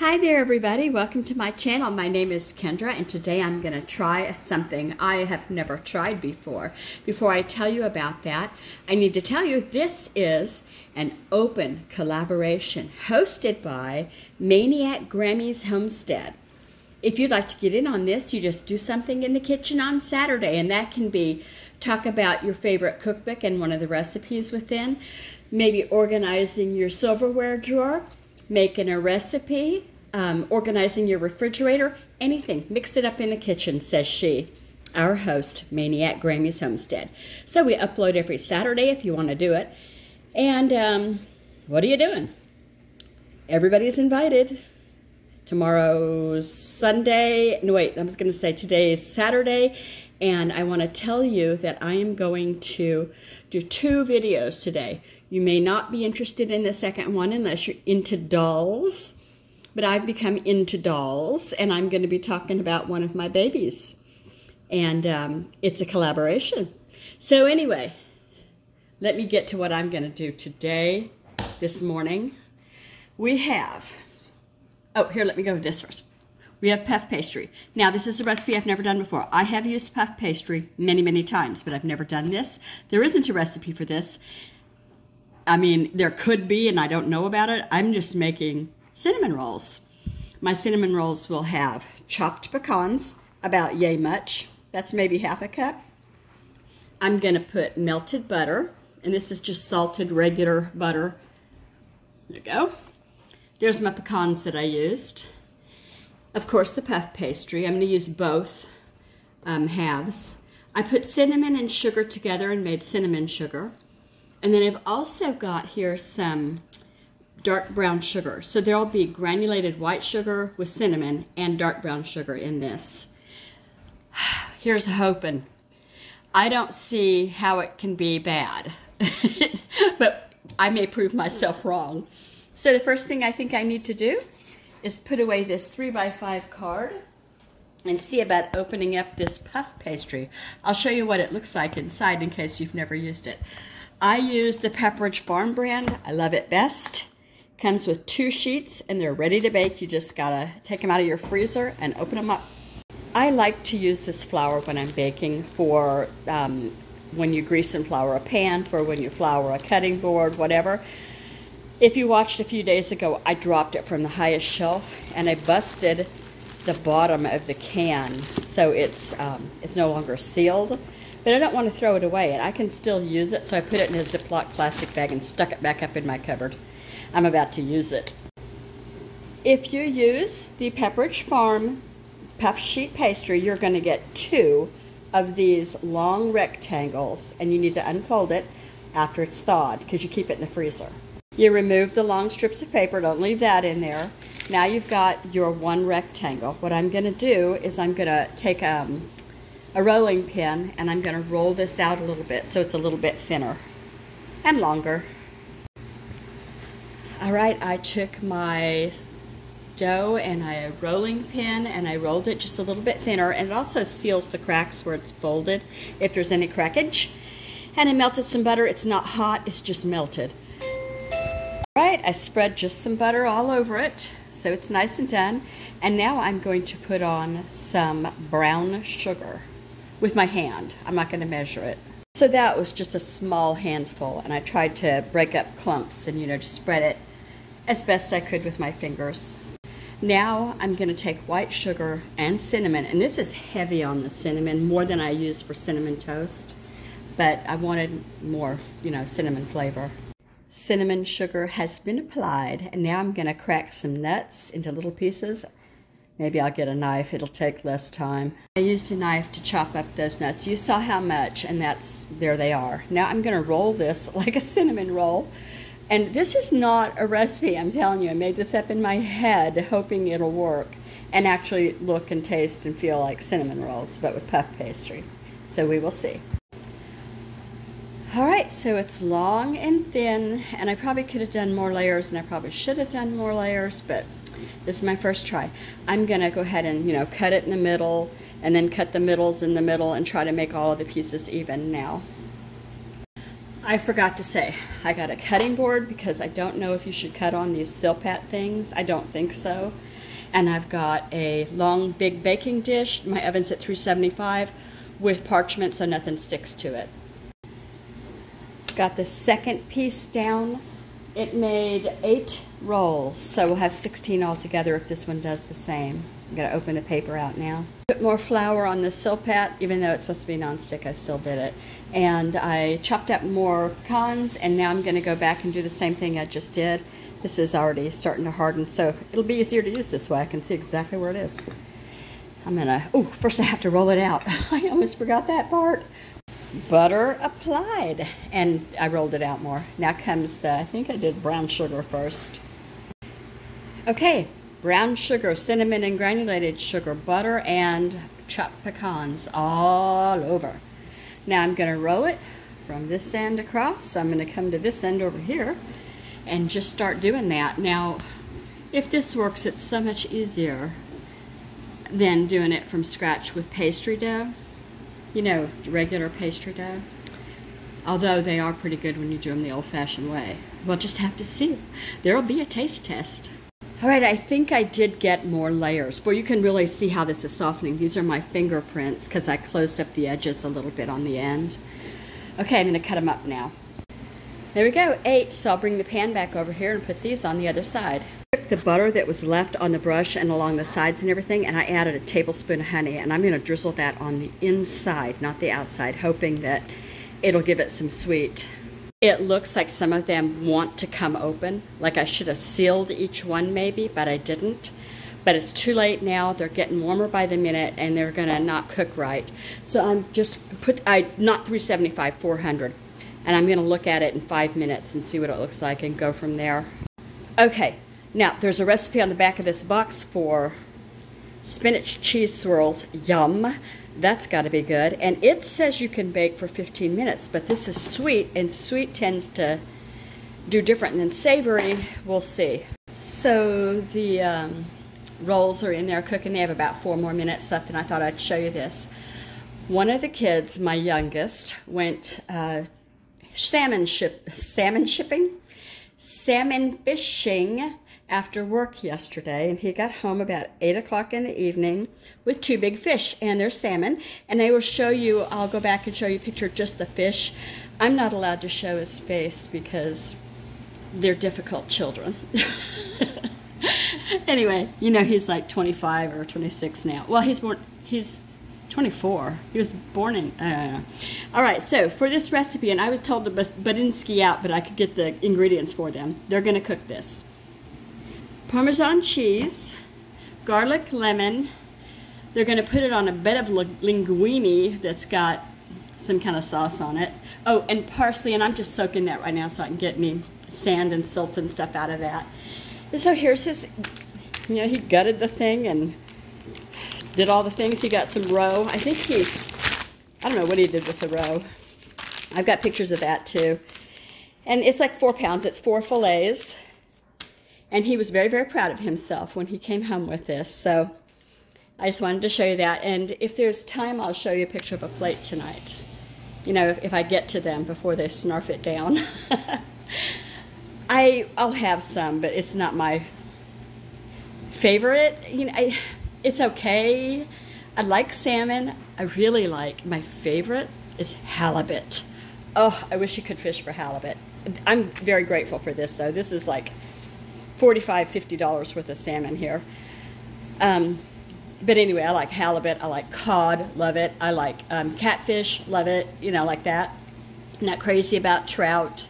Hi there everybody, welcome to my channel. My name is Kendra and today I'm going to try something I have never tried before. Before I tell you about that, I need to tell you this is an open collaboration hosted by MAINEiac Grammie's Homestead. If you'd like to get in on this, you just do something in the kitchen on Saturday and that can be talk about your favorite cookbook and one of the recipes within, maybe organizing your silverware drawer, making a recipe, um, organizing your refrigerator, anything. Mix it up in the kitchen, says she, our host, MAINEiac Grammie's Homestead. So we upload every Saturday if you want to do it. And um, what are you doing? Everybody's invited. Tomorrow's Sunday. No, wait, I was going to say today is Saturday. And I want to tell you that I am going to do two videos today. You may not be interested in the second one unless you're into dolls, but I've become into dolls, and I'm going to be talking about one of my babies. And um, it's a collaboration. So anyway, let me get to what I'm going to do today, this morning. We have, oh, here, let me go with this first. We have puff pastry. Now, this is a recipe I've never done before. I have used puff pastry many, many times, but I've never done this. There isn't a recipe for this. I mean, there could be, and I don't know about it. I'm just making cinnamon rolls. My cinnamon rolls will have chopped pecans, about yay much. That's maybe half a cup. I'm going to put melted butter, and this is just salted regular butter. There you go. There's my pecans that I used. Of course, the puff pastry. I'm going to use both um, halves. I put cinnamon and sugar together and made cinnamon sugar. And then I've also got here some dark brown sugar. So there'll be granulated white sugar with cinnamon and dark brown sugar in this. Here's hoping. I don't see how it can be bad, but I may prove myself wrong. So the first thing I think I need to do is put away this 3 by 5 card and see about opening up this puff pastry. I'll show you what it looks like inside in case you've never used it. I use the Pepperidge Farm brand. I love it best. Comes with two sheets and they're ready to bake. You just gotta take them out of your freezer and open them up. I like to use this flour when I'm baking for um, when you grease and flour a pan, for when you flour a cutting board, whatever. If you watched a few days ago, I dropped it from the highest shelf and I busted the bottom of the can so it's, um, it's no longer sealed but I don't want to throw it away, and I can still use it, so I put it in a Ziploc plastic bag and stuck it back up in my cupboard. I'm about to use it. If you use the Pepperidge Farm puff sheet pastry, you're going to get two of these long rectangles, and you need to unfold it after it's thawed because you keep it in the freezer. You remove the long strips of paper, don't leave that in there. Now you've got your one rectangle. What I'm going to do is I'm going to take um, a rolling pin and I'm going to roll this out a little bit so it's a little bit thinner and longer. All right, I took my dough and a rolling pin and I rolled it just a little bit thinner and it also seals the cracks where it's folded if there's any crackage. And I melted some butter. It's not hot, it's just melted. Right, I spread just some butter all over it so it's nice and done. And now I'm going to put on some brown sugar with my hand. I'm not going to measure it. So that was just a small handful, and I tried to break up clumps and, you know, just spread it as best I could with my fingers. Now I'm going to take white sugar and cinnamon, and this is heavy on the cinnamon, more than I use for cinnamon toast, but I wanted more, you know, cinnamon flavor. Cinnamon sugar has been applied, and now I'm going to crack some nuts into little pieces. Maybe I'll get a knife, it'll take less time. I used a knife to chop up those nuts. You saw how much, and that's, there they are. Now I'm gonna roll this like a cinnamon roll. And this is not a recipe, I'm telling you. I made this up in my head, hoping it'll work and actually look and taste and feel like cinnamon rolls, but with puff pastry. So we will see. All right, so it's long and thin, and I probably could have done more layers, and I probably should have done more layers, but this is my first try. I'm gonna go ahead and, you know, cut it in the middle and then cut the middles in the middle and try to make all of the pieces even now. I forgot to say, I got a cutting board because I don't know if you should cut on these Silpat things. I don't think so. And I've got a long, big baking dish. My oven's at 375 with parchment so nothing sticks to it. Got the second piece down. It made eight rolls, so we'll have 16 altogether if this one does the same. I'm gonna open the paper out now. Put more flour on the Silpat, even though it's supposed to be nonstick, I still did it. And I chopped up more cons, and now I'm gonna go back and do the same thing I just did. This is already starting to harden, so it'll be easier to use this way. I can see exactly where it is. I'm gonna, oh, first I have to roll it out. I almost forgot that part. Butter applied, and I rolled it out more. Now comes the, I think I did brown sugar first. Okay, brown sugar, cinnamon and granulated sugar, butter, and chopped pecans all over. Now I'm gonna roll it from this end across. I'm gonna come to this end over here and just start doing that. Now, if this works, it's so much easier than doing it from scratch with pastry dough. You know, regular pastry dough. Although they are pretty good when you do them the old-fashioned way. We'll just have to see. There'll be a taste test. All right, I think I did get more layers. Boy, you can really see how this is softening. These are my fingerprints because I closed up the edges a little bit on the end. Okay, I'm gonna cut them up now. There we go, eight. So I'll bring the pan back over here and put these on the other side. The butter that was left on the brush and along the sides and everything, and I added a tablespoon of honey, and I'm gonna drizzle that on the inside, not the outside, hoping that it'll give it some sweet. It looks like some of them want to come open, like I should have sealed each one maybe, but I didn't. But it's too late now. They're getting warmer by the minute and they're gonna not cook right. So I'm just put, I not 375, 400. And I'm gonna look at it in five minutes and see what it looks like and go from there. Okay, now there's a recipe on the back of this box for spinach cheese swirls. Yum. That's got to be good. And it says you can bake for 15 minutes, but this is sweet, and sweet tends to do different than savory. We'll see. So the um, rolls are in there cooking. They have about four more minutes left, and I thought I'd show you this. One of the kids, my youngest, went uh, salmon ship, salmon shipping, salmon fishing after work yesterday and he got home about 8 o'clock in the evening with two big fish and they're salmon and I will show you I'll go back and show you a picture of just the fish. I'm not allowed to show his face because they're difficult children. Anyway you know he's like 25 or 26 now. Well he's born he's 24 he was born in uh, all right so for this recipe and I was told to Budinsky out but I could get the ingredients for them. They're gonna cook this Parmesan cheese, garlic lemon. They're going to put it on a bed of linguine that's got some kind of sauce on it. Oh, and parsley, and I'm just soaking that right now so I can get me sand and silt and stuff out of that. And so here's his, you know, he gutted the thing and did all the things. He got some roe. I think he, I don't know what he did with the roe. I've got pictures of that too. And it's like four pounds. It's four fillets. And he was very, very proud of himself when he came home with this. So I just wanted to show you that. And if there's time, I'll show you a picture of a plate tonight. You know, if, if I get to them before they snarf it down. I, I'll have some, but it's not my favorite. You know, I, it's okay. I like salmon. I really like, my favorite is halibut. Oh, I wish you could fish for halibut. I'm very grateful for this, though. This is like 45 $50 worth of salmon here. Um, but anyway, I like halibut. I like cod, love it. I like um, catfish, love it. You know, like that. not crazy about trout.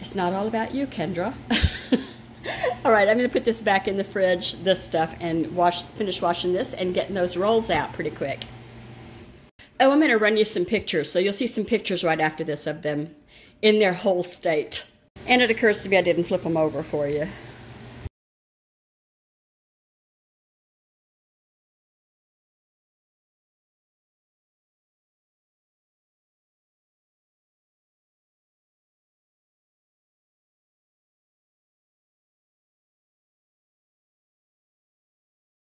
It's not all about you, Kendra. all right, I'm going to put this back in the fridge, this stuff, and wash, finish washing this and getting those rolls out pretty quick. Oh, I'm to run you some pictures. So you'll see some pictures right after this of them in their whole state. And it occurs to me I didn't flip them over for you.